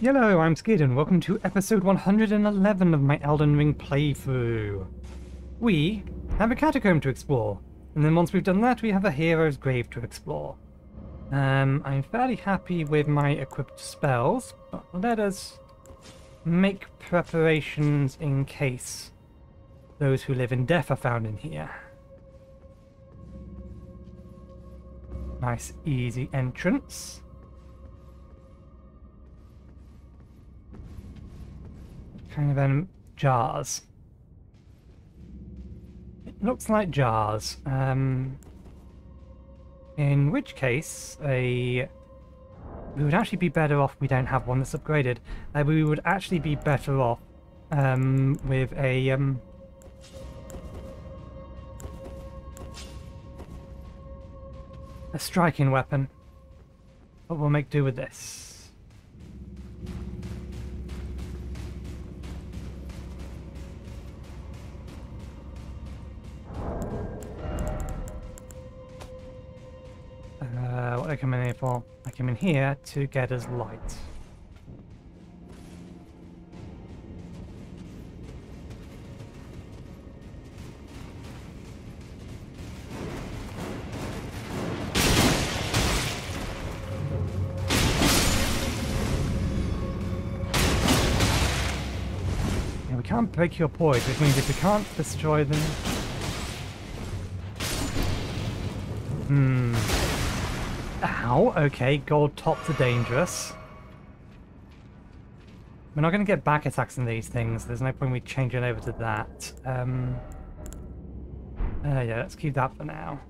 Hello, I'm Skid and welcome to episode 111 of my Elden Ring playthrough. We have a catacomb to explore, and then once we've done that we have a hero's grave to explore. Um, I'm fairly happy with my equipped spells, but let us make preparations in case those who live in death are found in here. Nice easy entrance. Kind of um, jars. It looks like jars. Um, in which case, a we would actually be better off we don't have one that's upgraded. Uh, we would actually be better off um, with a um, a striking weapon. But we'll make do with this. I come in here for? I come in here to get us light. We can't break your poise, which means if we can't destroy them... Hmm... Ow, okay, gold tops are dangerous. We're not going to get back attacks in these things. There's no point we changing over to that. Um, uh, yeah, let's keep that for now.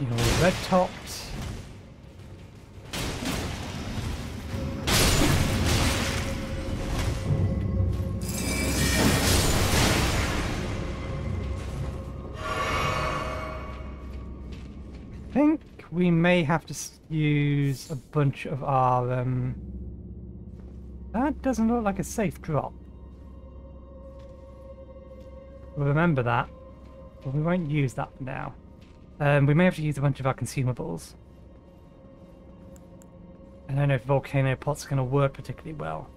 You know, red tops. We may have to use a bunch of our... Um... That doesn't look like a safe drop. We'll remember that, but we won't use that for now. Um, we may have to use a bunch of our consumables. I don't know if volcano pots are going to work particularly well.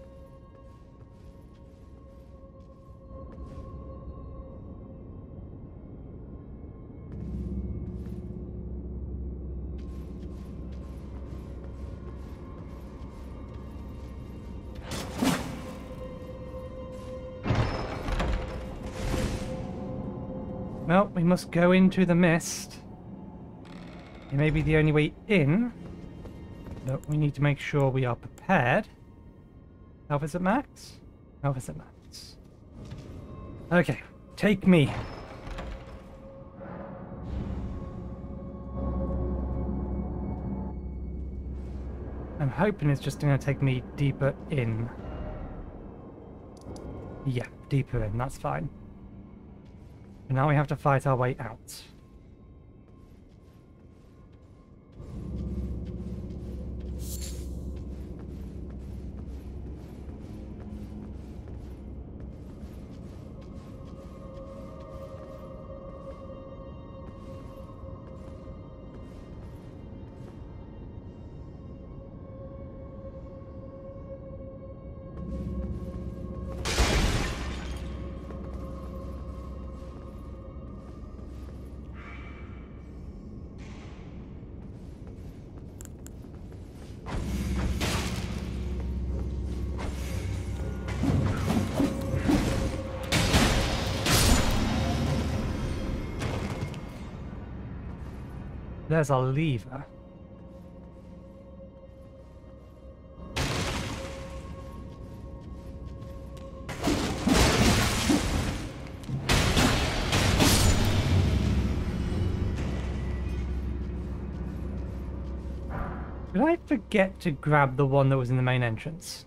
Must go into the mist. It may be the only way in, but we need to make sure we are prepared. Health is at max? Health is at max. Okay, take me. I'm hoping it's just going to take me deeper in. Yeah, deeper in, that's fine. And now we have to fight our way out. There's a lever. Did I forget to grab the one that was in the main entrance?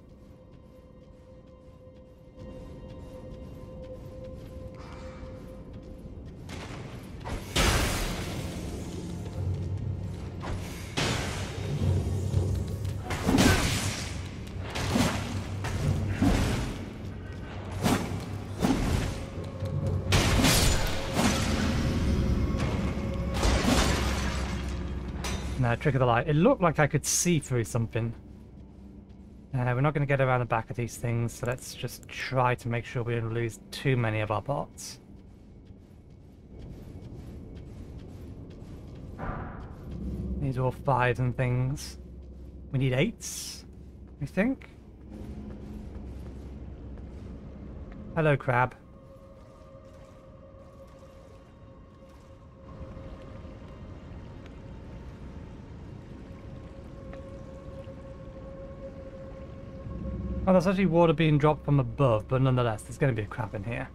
Trick of the light. It looked like I could see through something. Uh, we're not going to get around the back of these things, so let's just try to make sure we don't lose too many of our bots. These are all fives and things. We need eights, I think. Hello, crab. There's actually water being dropped from above, but nonetheless, there's going to be a crab in here.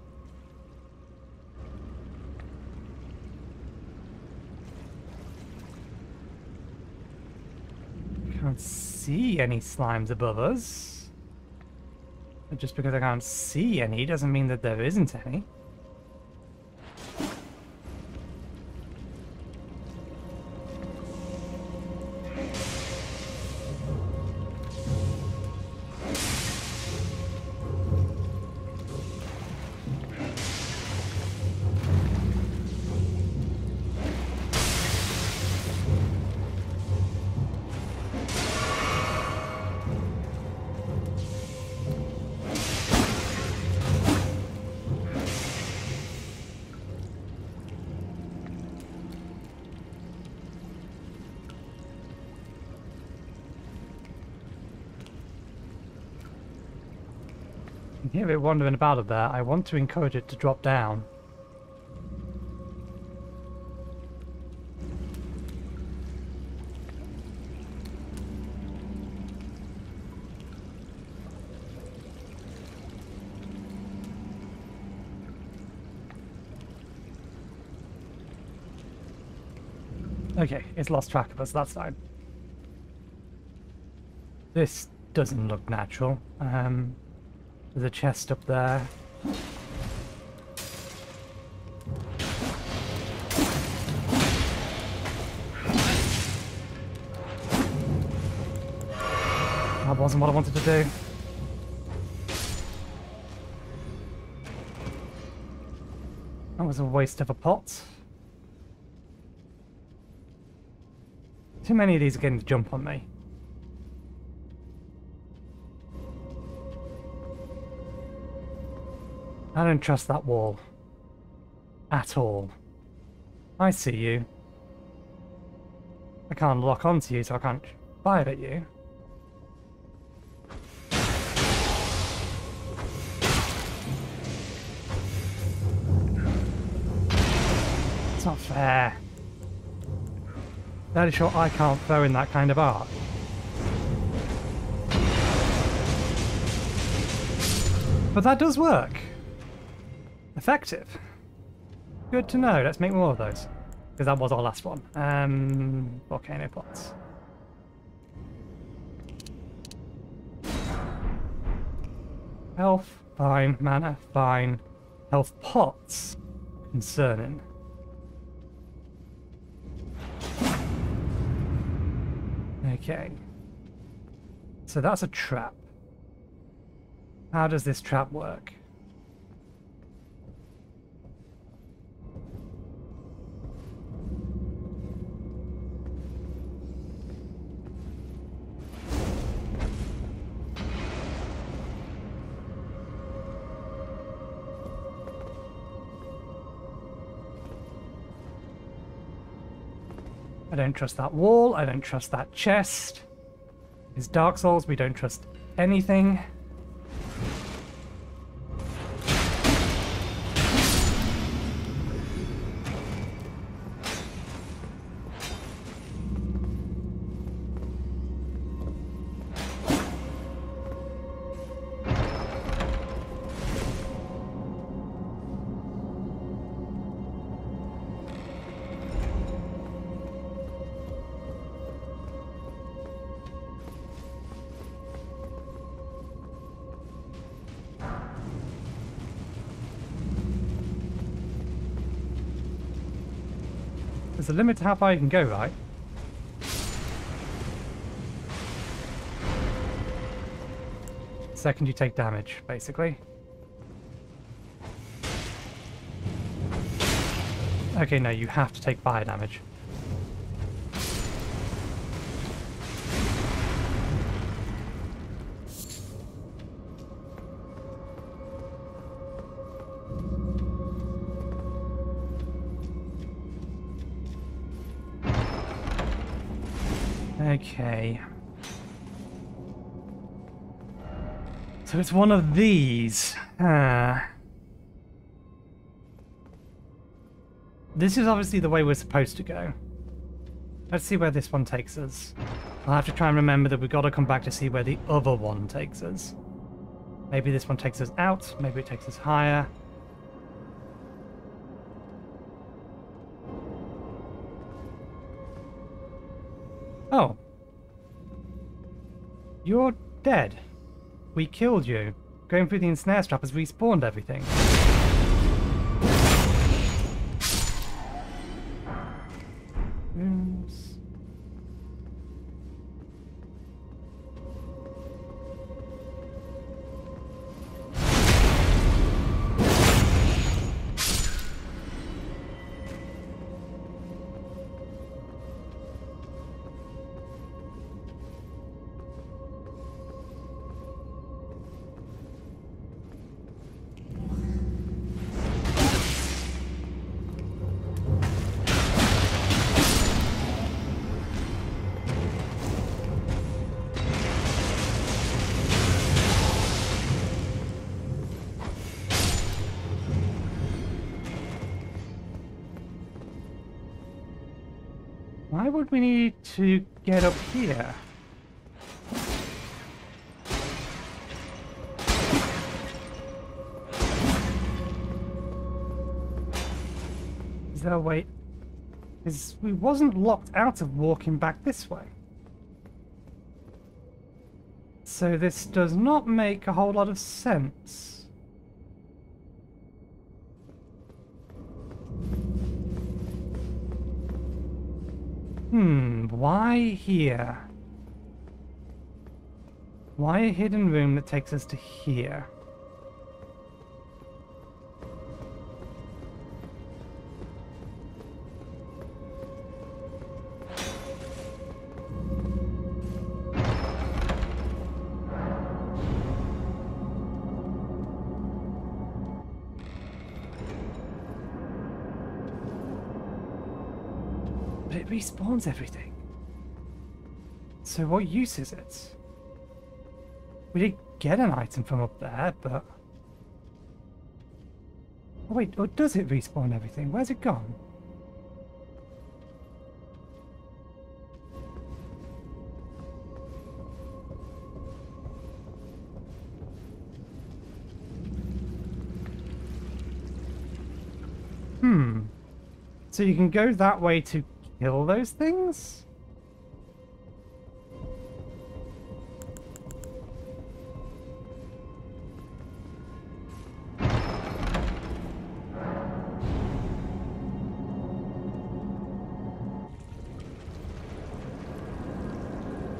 Can't see any slimes above us. But just because I can't see any doesn't mean that there isn't any. Hear it wandering about up there. I want to encourage it to drop down. Okay, it's lost track of us, that's fine. This doesn't look natural. Um, there's a chest up there. That wasn't what I wanted to do. That was a waste of a pot. Too many of these are getting to jump on me. I don't trust that wall. At all. I see you. I can't lock onto you, so I can't fire at you. It's not fair. That is sure I can't throw in that kind of arc. But that does work. Effective. Good to know. Let's make more of those. Because that was our last one. Um, volcano pots. Health, fine. Mana, fine. Health pots, concerning. Okay. So that's a trap. How does this trap work? Don't trust that wall. I don't trust that chest. It's Dark Souls. We don't trust anything. A limit to how far you can go, right? Second you take damage, basically. Okay, no, you have to take fire damage. Okay. So it's one of these. Uh, this is obviously the way we're supposed to go. Let's see where this one takes us. I'll have to try and remember that we've got to come back to see where the other one takes us. Maybe this one takes us out, maybe it takes us higher. You're dead. We killed you. Going through the ensnare trap has respawned everything. Wasn't locked out of walking back this way. So this does not make a whole lot of sense. Hmm, why here? Why a hidden room that takes us to here? But it respawns everything. So what use is it? We did get an item from up there, but... Oh wait, or does it respawn everything? Where's it gone? Hmm. So you can go that way to kill those things?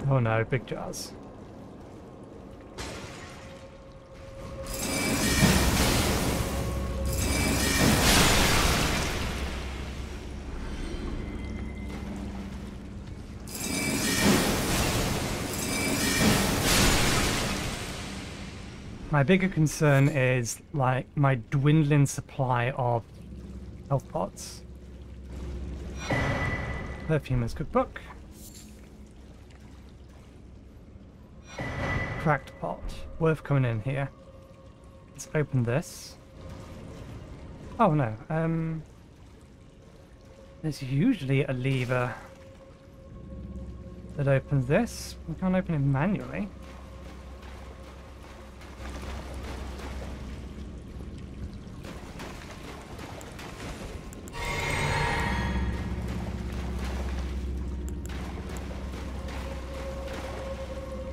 Oh no, big jars. My bigger concern is like my dwindling supply of health pots. Perfumer's cookbook. Cracked pot. Worth coming in here. Let's open this. Oh no, um... There's usually a lever that opens this. We can't open it manually.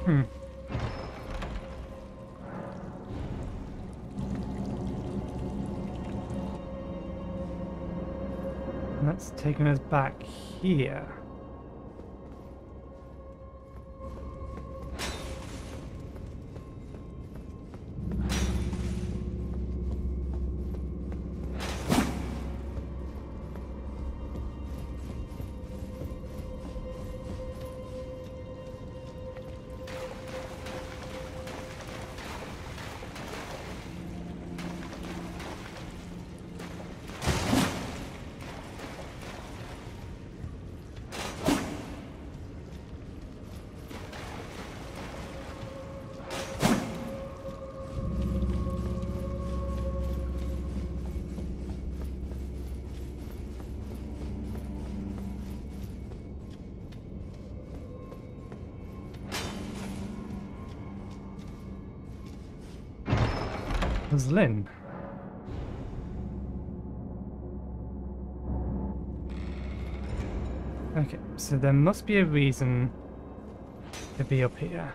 Hmm. And that's taking us back here. Was Lynn. Okay, so there must be a reason to be up here.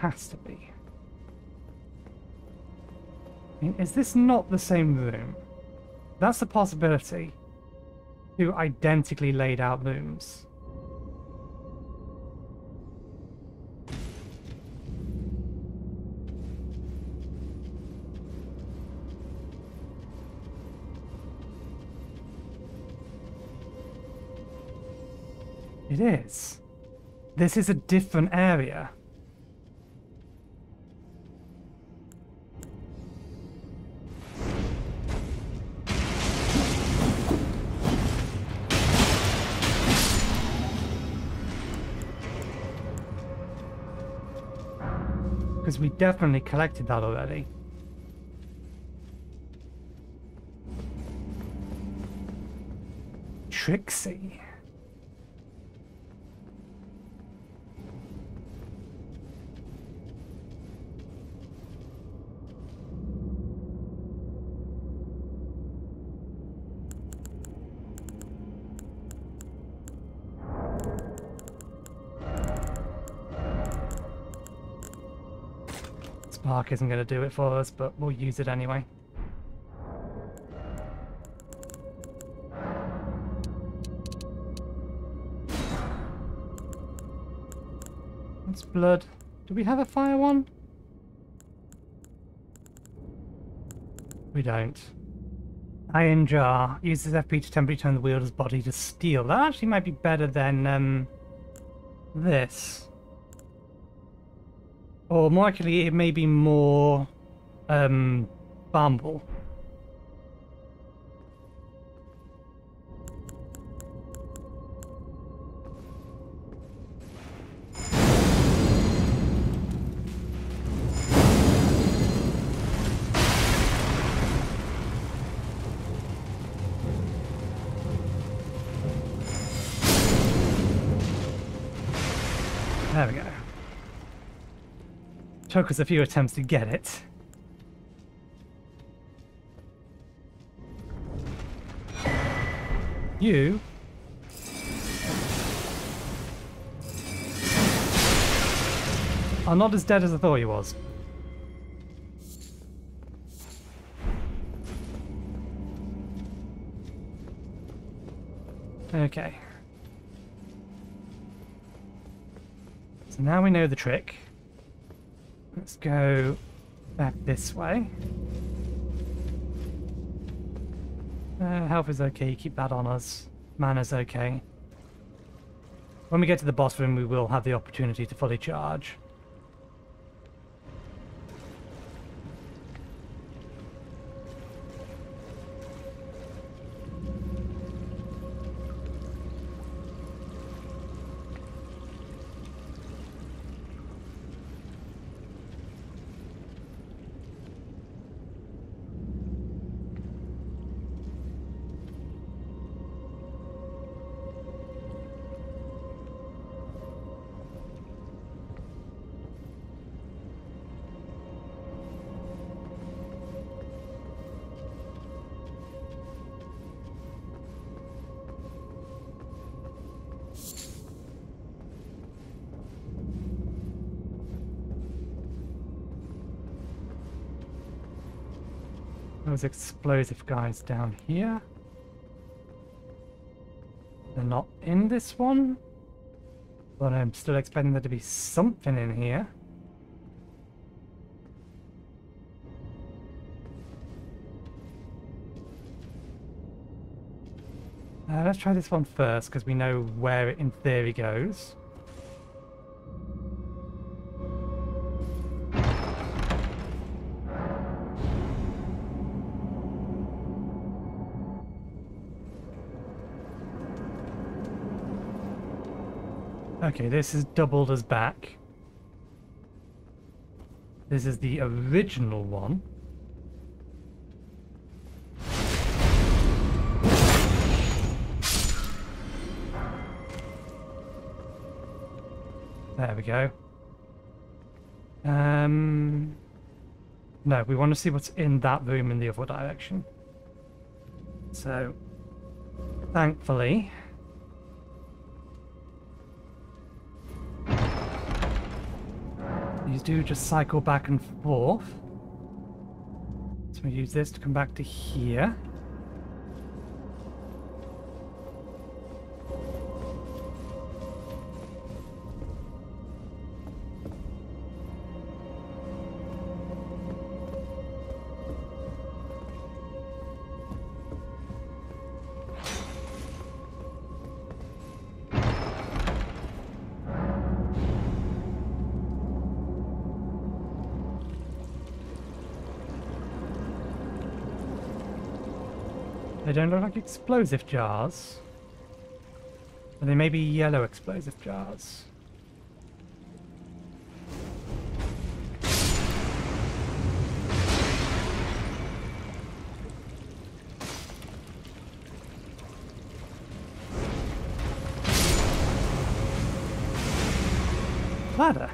Has to be. I mean, is this not the same room? That's a possibility. Two identically laid out rooms. It is. This is a different area. Because we definitely collected that already. Trixie. Spark isn't going to do it for us, but we'll use it anyway. That's blood. Do we have a fire one? We don't. Iron jar uses FP to temporarily turn the wielder's body to steel. That actually might be better than um, this. Or more likely, it may be more um, bumble. Took us a few attempts to get it. You are not as dead as I thought he was. Okay. So now we know the trick. Let's go back this way. Uh, health is okay, keep that on us. Mana's okay. When we get to the boss room, we will have the opportunity to fully charge. Those explosive guys down here. They're not in this one. But I'm still expecting there to be something in here. Uh, let's try this one first, because we know where it in theory goes. Okay, this is doubled as back. This is the original one. There we go. Um, no, we want to see what's in that room in the other direction. So, thankfully, these do just cycle back and forth. So we use this to come back to here. They don't look like explosive jars. But they may be yellow explosive jars. Ladder.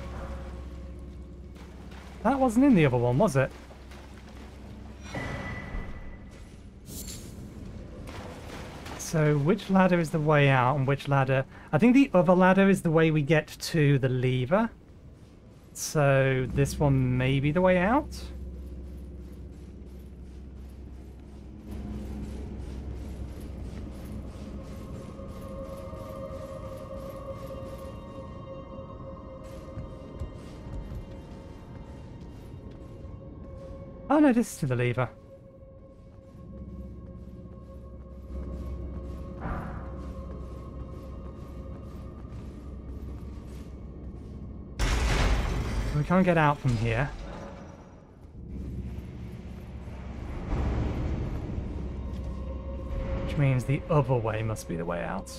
That wasn't in the other one, was it? So which ladder is the way out and which ladder... I think the other ladder is the way we get to the lever. So this one may be the way out? Oh no, this is to the lever. We can't get out from here. Which means the other way must be the way out.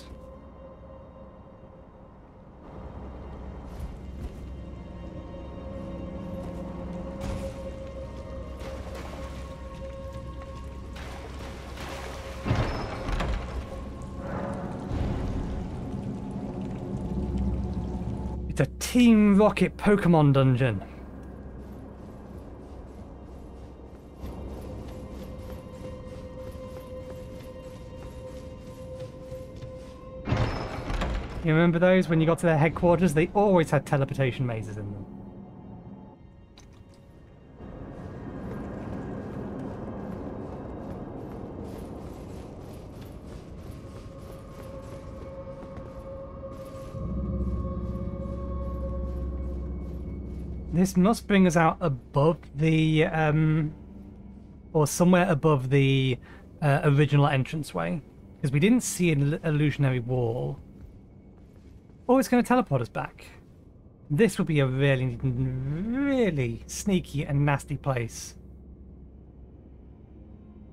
It's a Team Rocket Pokemon dungeon. You remember those when you got to their headquarters? They always had teleportation mazes in them. This must bring us out above the, um, or somewhere above the uh, original entranceway. Because we didn't see an illusionary wall. Oh, it's going to teleport us back. This would be a really, really sneaky and nasty place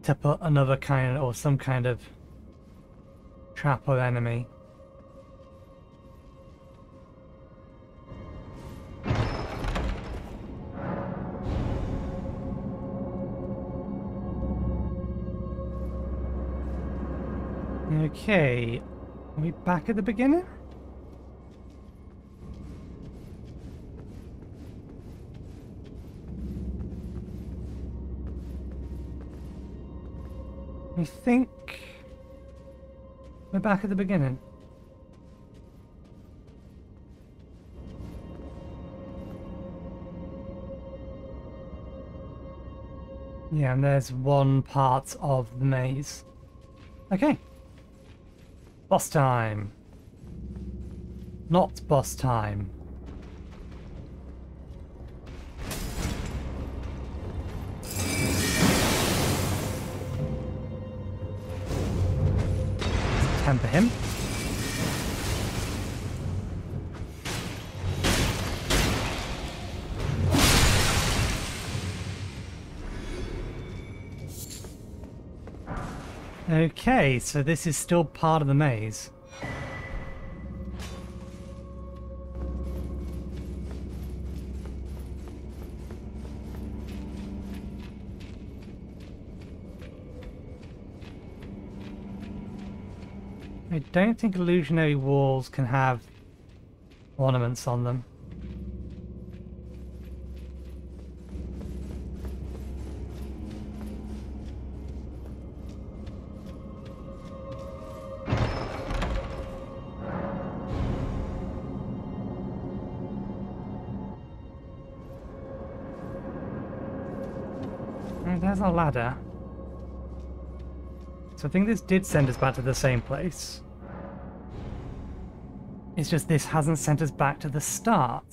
to put another kind or some kind of trap or enemy. Okay, are we back at the beginning? I think we're back at the beginning. Yeah, and there's one part of the maze. Okay. Boss time. Not boss time. Temper him. Okay, so this is still part of the maze. I don't think illusionary walls can have ornaments on them. So I think this did send us back to the same place. It's just this hasn't sent us back to the start.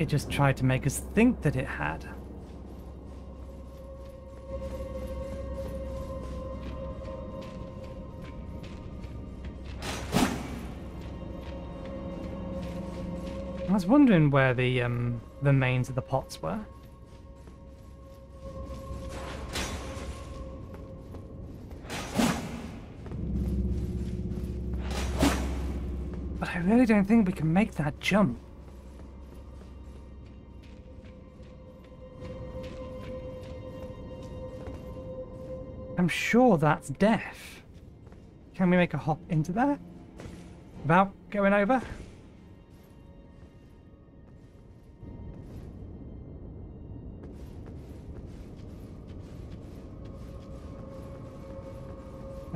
It just tried to make us think that it had. I was wondering where the um, the mains of the pots were. Really don't think we can make that jump. I'm sure that's death. Can we make a hop into there? Without going over?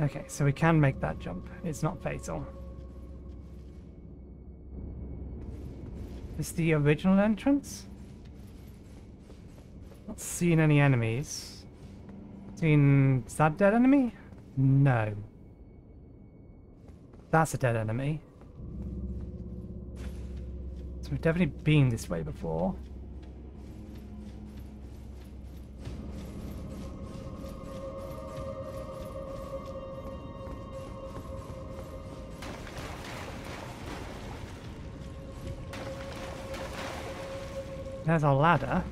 Okay, so we can make that jump. It's not fatal. Is the original entrance? Not seen any enemies. Seen... Is that dead enemy? No. That's a dead enemy. So we've definitely been this way before. There's our ladder.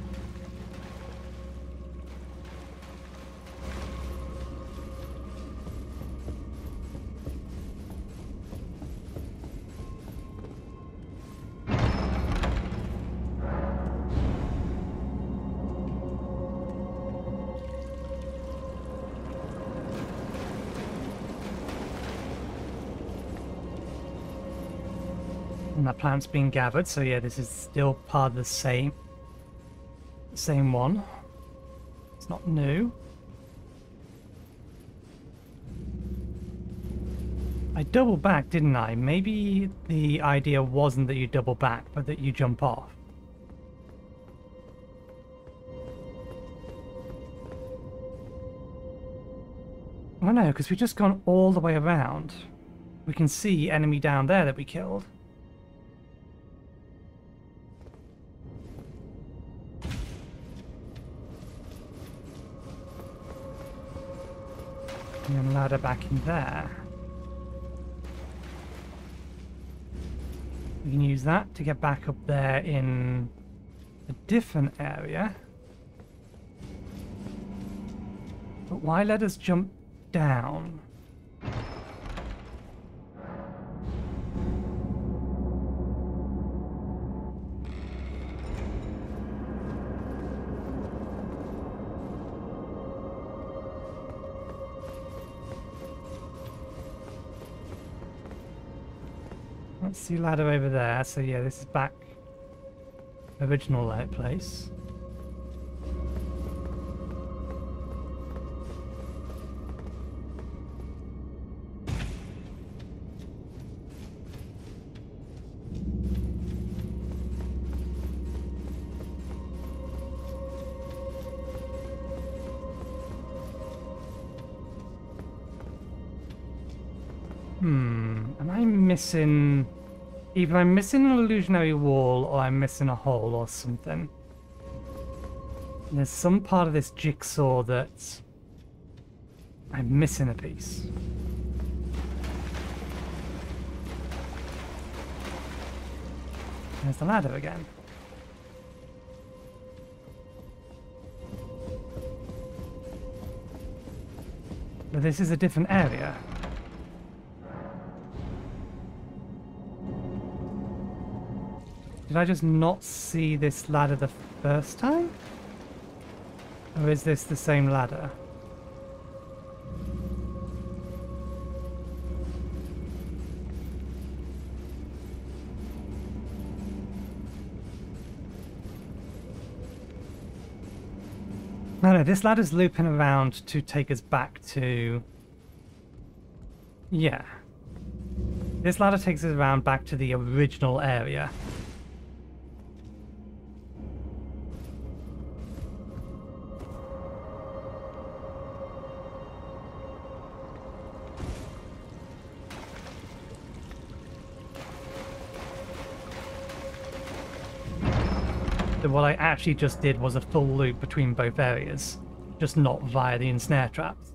And plant's being gathered, so yeah, this is still part of the same same one. It's not new. I double back, didn't I? Maybe the idea wasn't that you double back, but that you jump off. Oh no, because we've just gone all the way around. We can see enemy down there that we killed. Ladder back in there. We can use that to get back up there in a different area. But why let us jump down? See ladder over there. So yeah, this is back original light place. Hmm, am I missing... Either I'm missing an illusionary wall or I'm missing a hole or something. There's some part of this jigsaw that I'm missing a piece. There's the ladder again. But this is a different area. Did I just not see this ladder the first time? Or is this the same ladder? No, no, this ladder's looping around to take us back to... Yeah. This ladder takes us around back to the original area. That what I actually just did was a full loop between both areas, just not via the ensnare traps.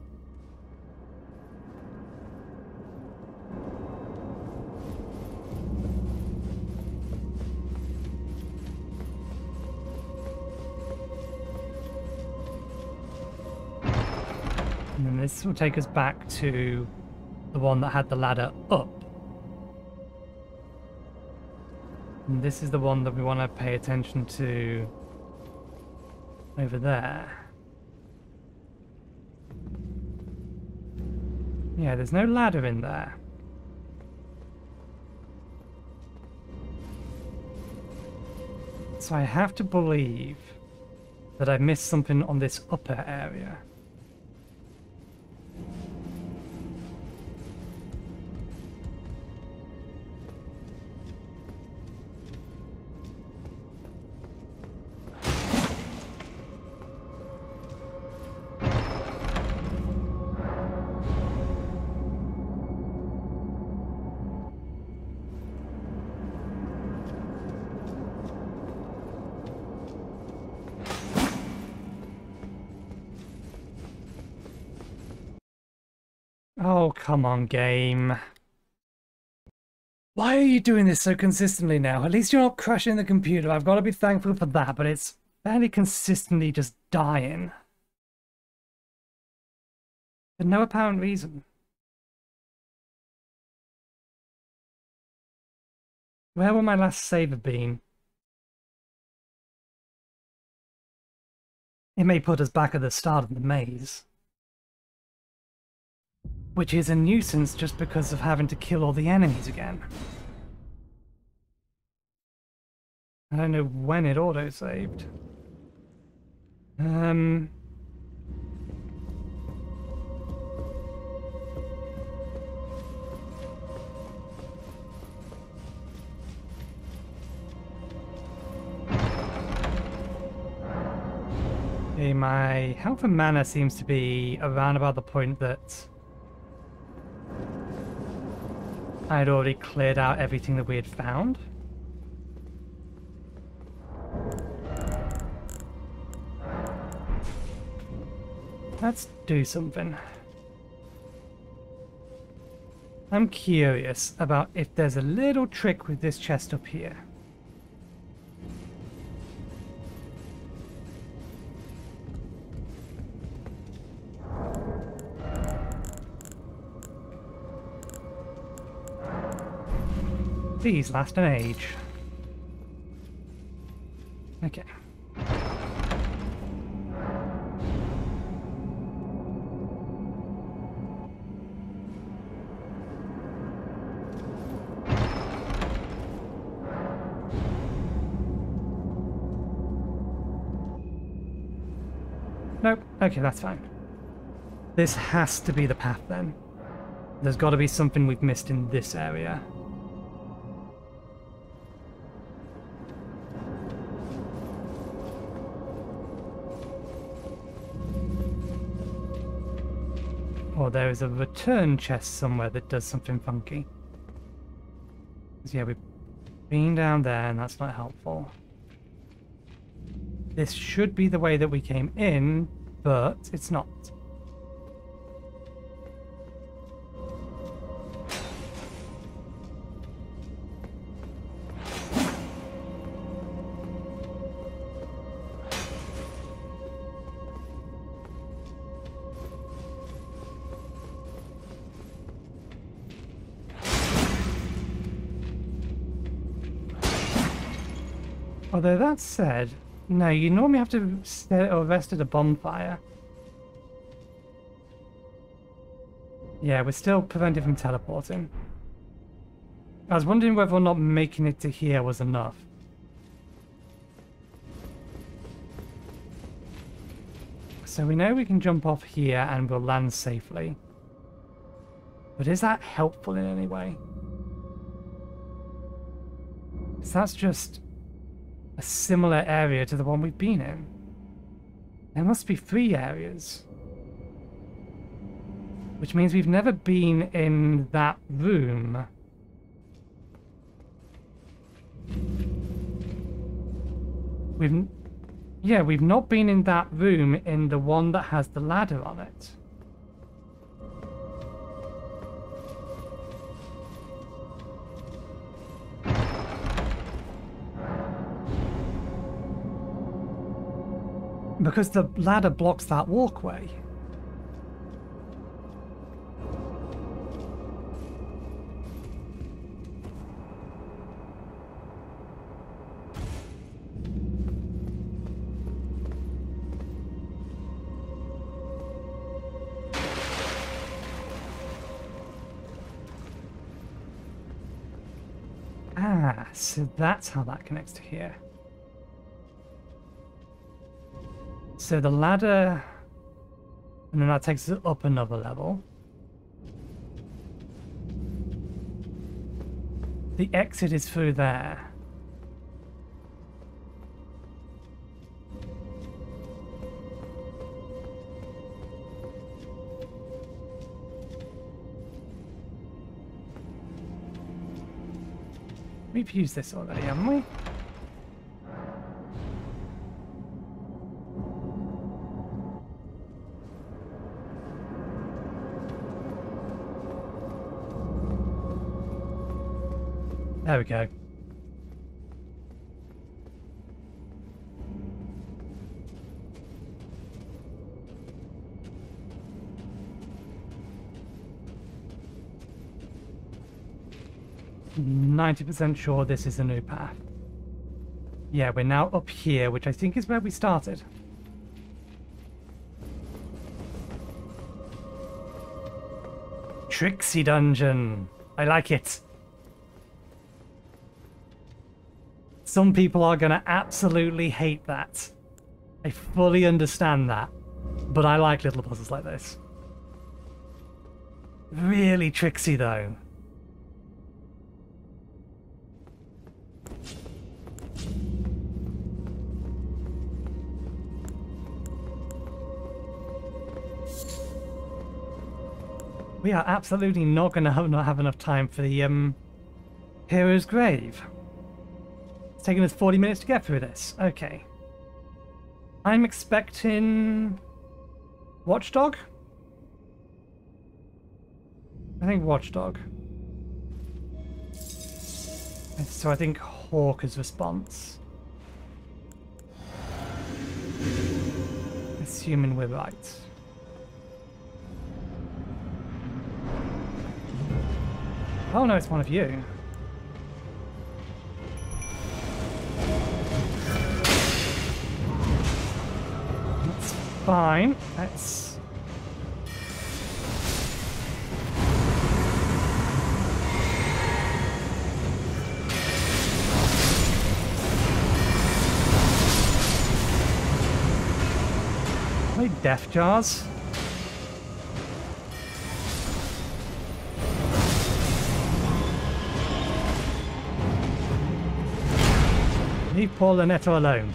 And then this will take us back to the one that had the ladder up. And this is the one that we want to pay attention to over there. Yeah, there's no ladder in there. So I have to believe that I missed something on this upper area. Oh, come on, game. Why are you doing this so consistently now? At least you're not crashing the computer. I've got to be thankful for that, but it's fairly consistently just dying. For no apparent reason. Where will my last save have been? It may put us back at the start of the maze. Which is a nuisance just because of having to kill all the enemies again. I don't know when it auto-saved. Um... Okay, my health and mana seems to be around about the point that I had already cleared out everything that we had found. Let's do something. I'm curious about if there's a little trick with this chest up here. These last an age. Okay. Nope. Okay, that's fine. This has to be the path then. There's got to be something we've missed in this area. There is a return chest somewhere that does something funky. Yeah, we've been down there and that's not helpful. This should be the way that we came in, but it's not. Although that said, no, you normally have to set or rest at a bonfire. Yeah, we're still prevented from teleporting. I was wondering whether or not making it to here was enough. So we know we can jump off here and we'll land safely. But is that helpful in any way? Because that's just a similar area to the one we've been in. There must be three areas. Which means we've never been in that room. We've... Yeah, we've not been in that room in the one that has the ladder on it. Because the ladder blocks that walkway. Ah, so that's how that connects to here. So the ladder, and then that takes us up another level. The exit is through there. We've used this already, haven't we? There we go. Ninety percent sure this is a new path. Yeah, we're now up here, which I think is where we started. Trixie Dungeon. I like it. Some people are going to absolutely hate that. I fully understand that. But I like little puzzles like this. Really tricksy though. We are absolutely not going to have, not have enough time for the um, hero's grave. It's taken us 40 minutes to get through this. Okay. I'm expecting... Watchdog? I think Watchdog. So I think Hawker's response. Assuming we're right. Oh no, it's one of you. Fine. That's... Wait, death jars? Leave Paul Lynetto alone.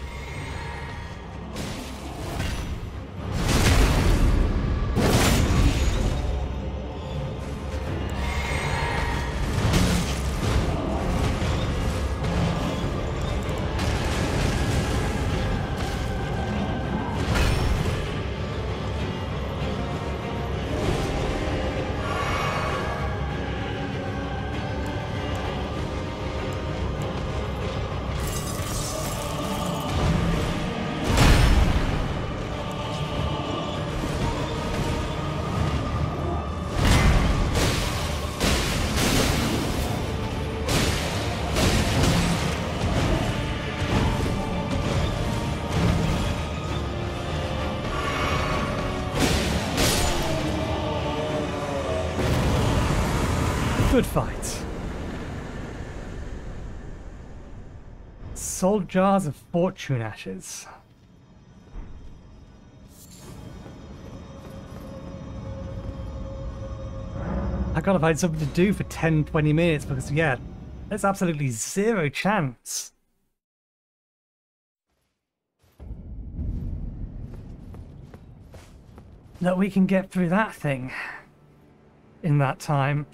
Good fight. Soldjars of Fortune ashes. I gotta find something to do for 10, 20 minutes because, yeah, there's absolutely zero chance. That we can get through that thing in that time.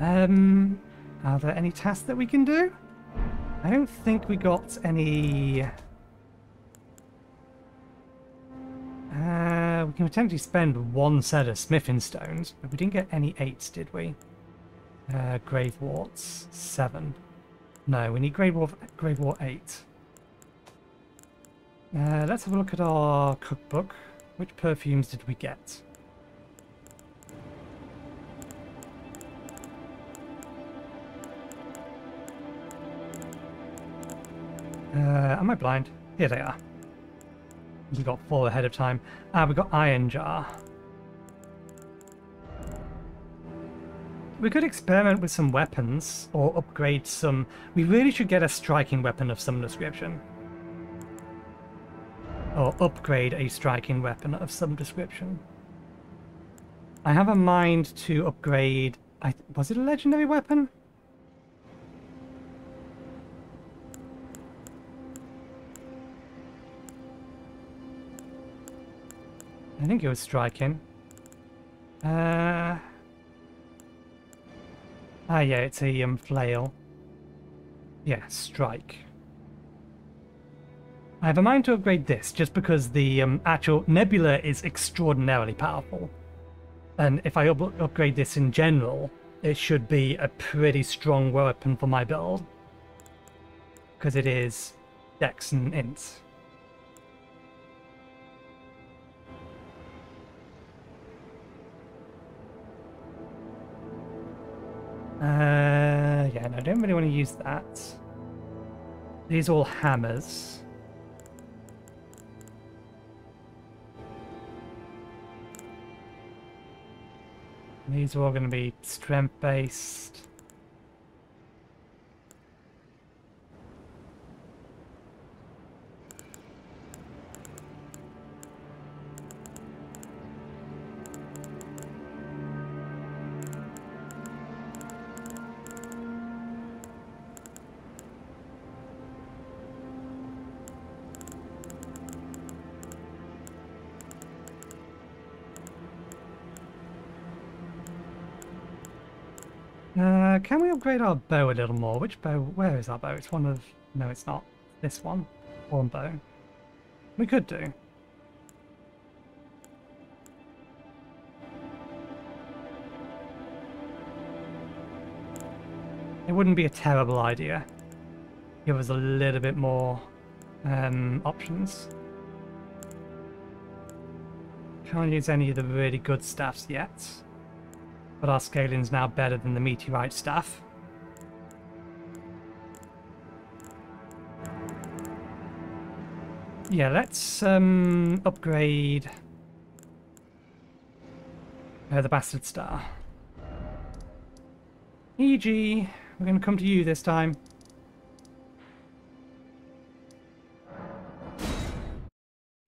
Um, are there any tasks that we can do? I don't think we got any... Uh, we can potentially spend one set of smithing stones, but we didn't get any eights, did we? Uh, grave warts, seven. No, we need grave wart, grave wart eight. Uh, let's have a look at our cookbook. Which perfumes did we get? Uh, am I blind? Here they are. We got four ahead of time. Ah, we got Iron Jar. We could experiment with some weapons or upgrade some. We really should get a striking weapon of some description. Or upgrade a striking weapon of some description. I have a mind to upgrade. I, was it a legendary weapon? Think it was striking. Uh... Ah, yeah, it's a um, flail. Yeah, strike. I have a mind to upgrade this, just because the um, actual Nebula is extraordinarily powerful. And if I up upgrade this in general, it should be a pretty strong weapon for my build. Because it is Dex and Int. Uh, yeah, no, I don't really want to use that. These are all hammers. These are all going to be strength-based. Can we upgrade our bow a little more? Which bow? Where is our bow? It's one of... No, it's not. This one. Horn bow. We could do. It wouldn't be a terrible idea. Give us a little bit more um, options. Can't use any of the really good staffs yet. But our scaling's now better than the meteorite stuff. Yeah, let's um, upgrade uh, the Bastard Star. Iji, we're going to come to you this time.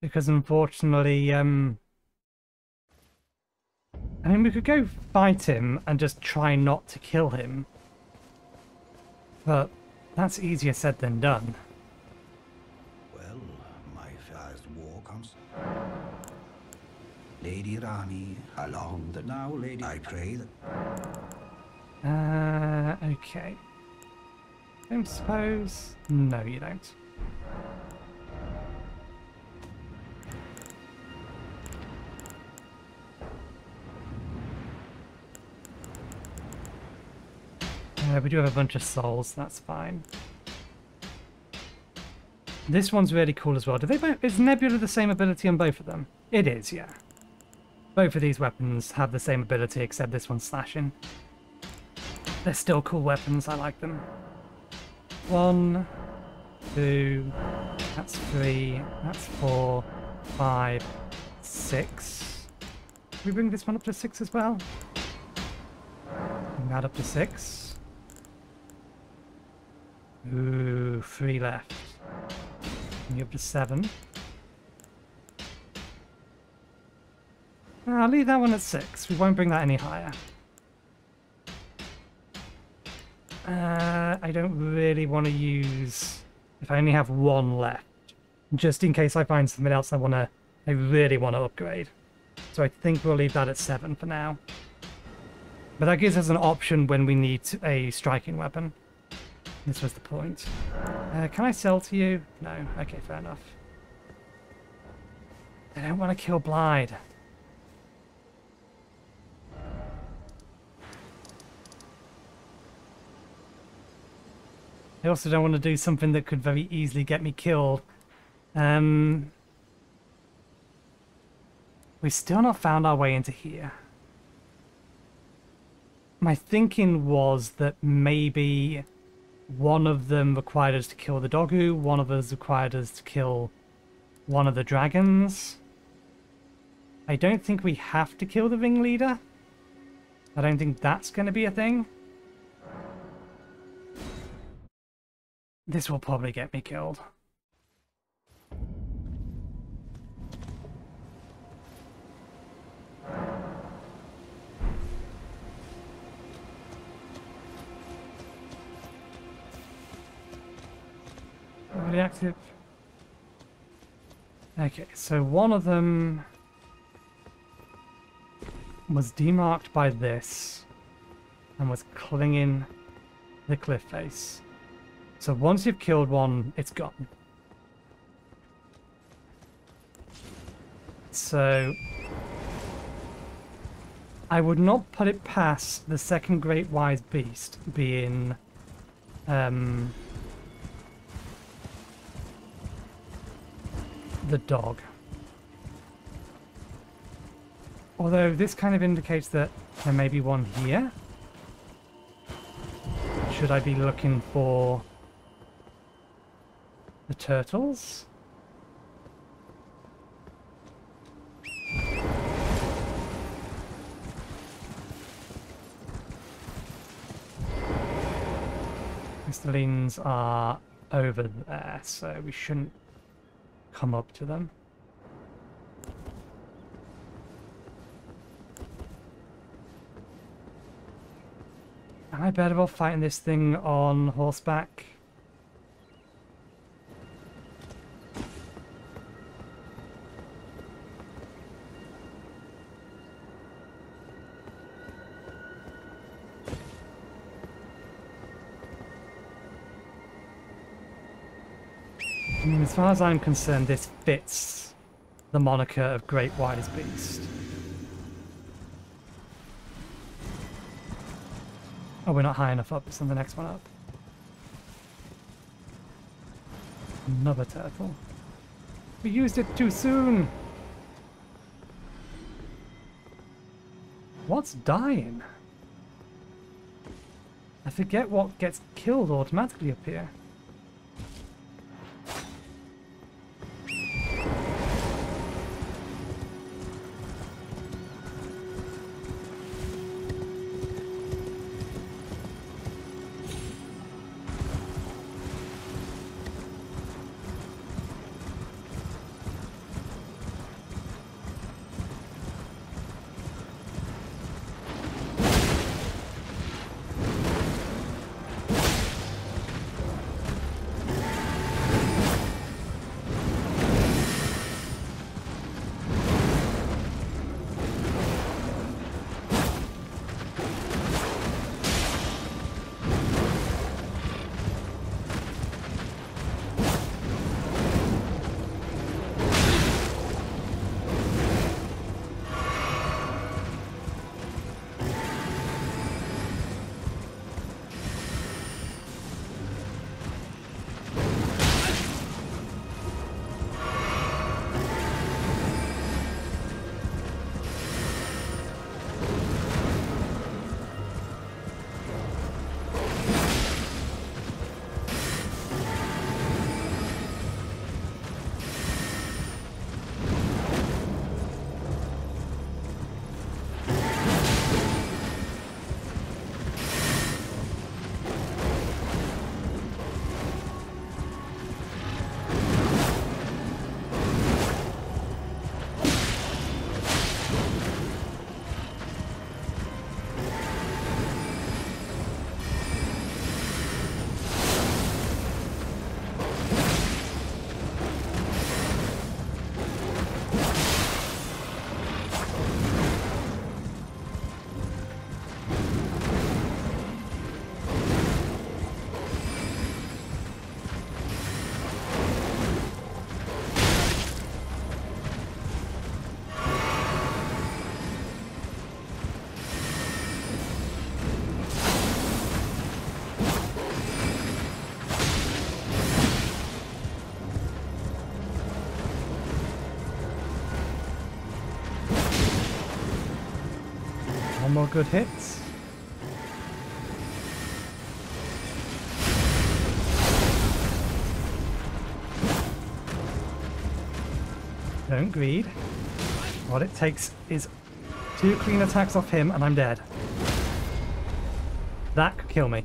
Because unfortunately, um, I mean, we could go fight him and just try not to kill him. But that's easier said than done. Well, my first war comes. Lady Ranni, along the now, lady. I pray that. Uh, okay. Don't suppose. No, you don't. Uh, we do have a bunch of souls, that's fine. This one's really cool as well. Do they is Nebula the same ability on both of them? It is, yeah. Both of these weapons have the same ability, except this one's slashing. They're still cool weapons, I like them. One, two, that's three, that's four, five, six. Can we bring this one up to six as well? Bring that up to six. Ooh, three left. You up to seven. I'll leave that one at six. We won't bring that any higher. Uh, I don't really want to use if I only have one left, just in case I find something else I want to, I really want to upgrade. So I think we'll leave that at seven for now. But that gives us an option when we need a striking weapon. This was the point. Uh, can I sell to you? No. Okay, fair enough. I don't want to kill Blaidd. I also don't want to do something that could very easily get me killed. Um, we've still not found our way into here. My thinking was that maybe one of them required us to kill the Dogu, one of us required us to kill one of the dragons. I don't think we have to kill the ringleader. I don't think that's going to be a thing. This will probably get me killed. Active. Okay, so one of them was demarked by this and was clinging the cliff face. So once you've killed one, it's gone. So I would not put it past the second Great Wise Beast being um, the dog. Although this kind of indicates that there may be one here. Should I be looking for the turtles. Crystallines are over there, so we shouldn't come up to them. Am I better off fighting this thing on horseback? As far as I'm concerned, this fits the moniker of Great Wise Beast. Oh, we're not high enough up. Send the next one up. Another turtle. We used it too soon! What's dying? I forget what gets killed automatically up here. More good hits. Don't greed. What it takes is two clean attacks off him and I'm dead. That could kill me.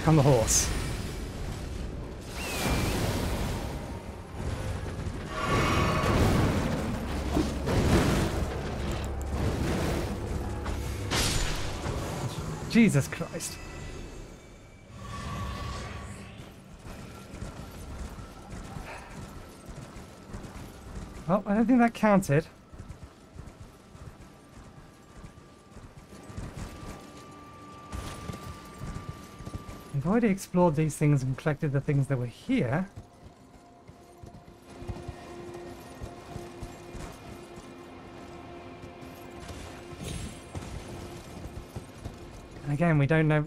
Back on the horse. Jesus Christ. Well, I don't think that counted. Already explored these things and collected the things that were here. And again, we don't know...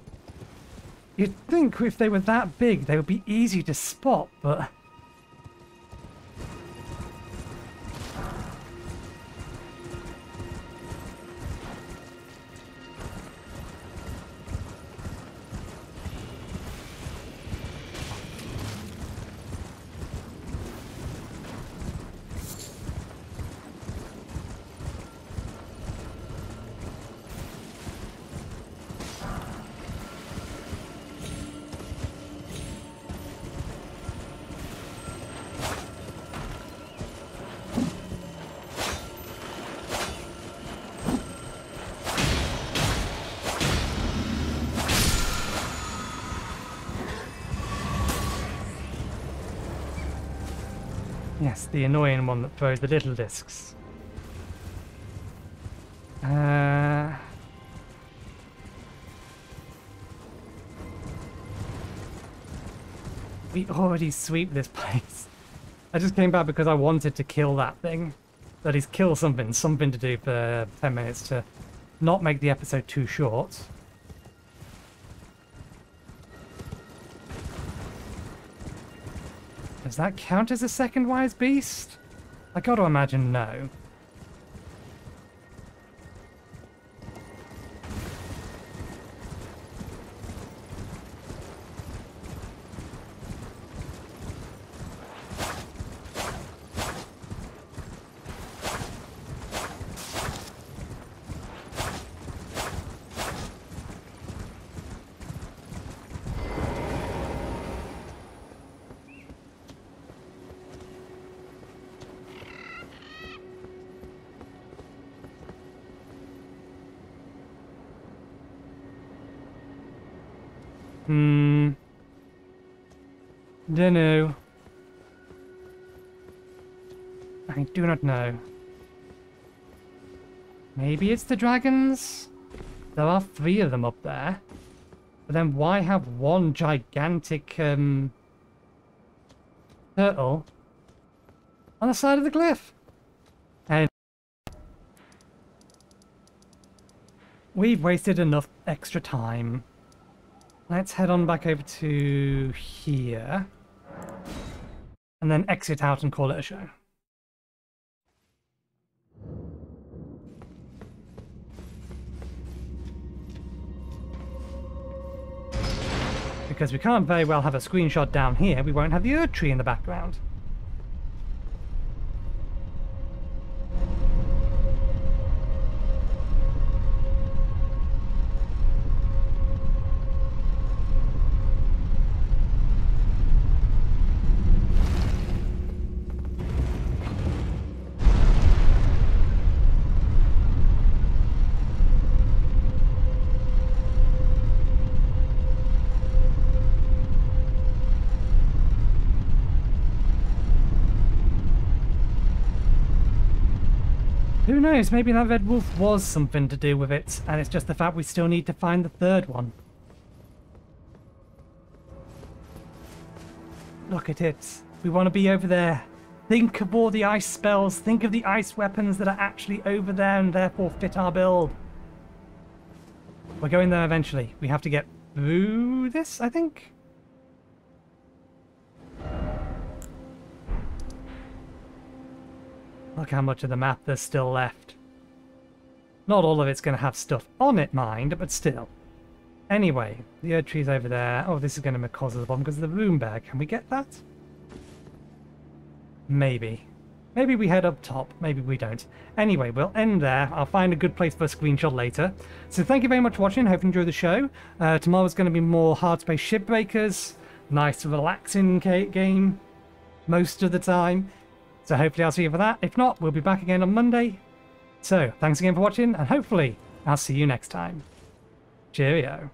You'd think if they were that big, they would be easy to spot, but... the annoying one that throws the little discs. Uh... We already sweep this place. I just came back because I wanted to kill that thing. That is, kill something. Something to do for 10 minutes to not make the episode too short. Does that count as a second wise beast? I gotta imagine no. Know. Maybe it's the dragons? There are three of them up there. But then why have one gigantic, um... Turtle on the side of the cliff? And we've wasted enough extra time. Let's head on back over to here. And then exit out and call it a show. Because we can't very well have a screenshot down here, we won't have the Erdtree in the background. knows, maybe that red wolf was something to do with it, and it's just the fact we still need to find the third one. Look at it. We want to be over there. Think of all the ice spells, think of the ice weapons that are actually over there and therefore fit our build. We're going there eventually. We have to get through this, I think? Look how much of the map there's still left. Not all of it's going to have stuff on it, mind, but still. Anyway, the Erdtree's over there. Oh, this is going to cause us a problem because of the rune bear. Can we get that? Maybe. Maybe we head up top. Maybe we don't. Anyway, we'll end there. I'll find a good place for a screenshot later. So thank you very much for watching. Hope you enjoyed the show. Uh, tomorrow's going to be more Hardspace Shipbreakers. Nice, relaxing game most of the time. So hopefully I'll see you for that. If not, we'll be back again on Monday. So thanks again for watching, and hopefully I'll see you next time. Cheerio.